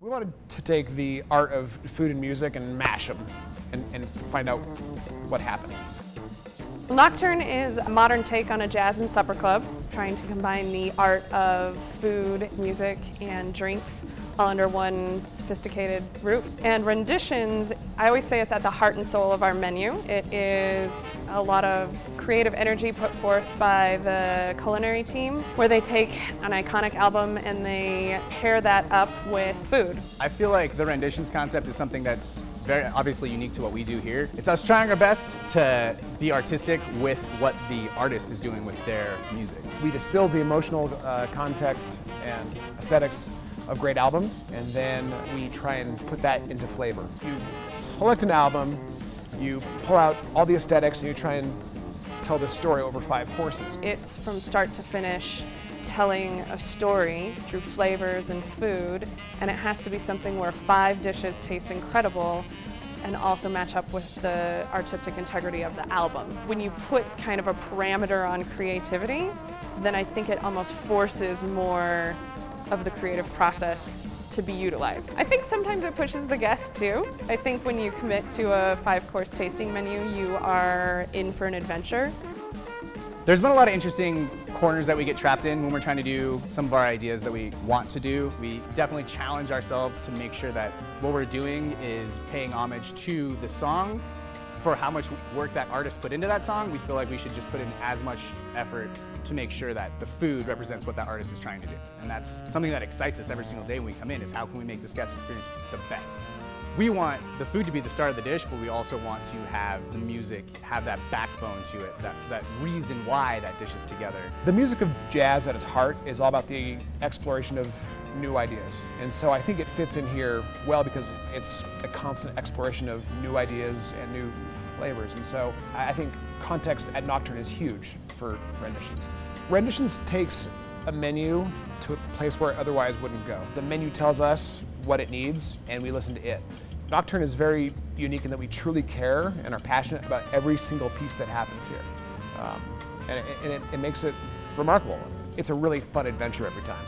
We wanted to take the art of food and music and mash them and, and find out what happened. Nocturne is a modern take on a jazz and supper club, trying to combine the art of food, music, and drinks all under one sophisticated roof. And renditions, I always say it's at the heart and soul of our menu. It is a lot of creative energy put forth by the culinary team, where they take an iconic album and they pair that up with food. I feel like the renditions concept is something that's very obviously unique to what we do here. It's us trying our best to be artistic with what the artist is doing with their music. We distill the emotional uh, context and aesthetics of great albums, and then we try and put that into flavor. You select an album, you pull out all the aesthetics, and you try and tell the story over five courses. It's from start to finish telling a story through flavors and food, and it has to be something where five dishes taste incredible and also match up with the artistic integrity of the album. When you put kind of a parameter on creativity, then I think it almost forces more of the creative process to be utilized. I think sometimes it pushes the guest too. I think when you commit to a five course tasting menu, you are in for an adventure. There's been a lot of interesting corners that we get trapped in when we're trying to do some of our ideas that we want to do. We definitely challenge ourselves to make sure that what we're doing is paying homage to the song. For how much work that artist put into that song, we feel like we should just put in as much effort to make sure that the food represents what that artist is trying to do. And that's something that excites us every single day when we come in is how can we make this guest experience the best. We want the food to be the star of the dish, but we also want to have the music have that backbone to it, that, that reason why that dish is together. The music of jazz at its heart is all about the exploration of new ideas. And so I think it fits in here well because it's a constant exploration of new ideas and new flavors. And so I think context at Nocturne is huge for renditions. Renditions takes a menu to a place where it otherwise wouldn't go. The menu tells us what it needs and we listen to it. Nocturne is very unique in that we truly care and are passionate about every single piece that happens here. Um, and, it, and it, it makes it remarkable. It's a really fun adventure every time.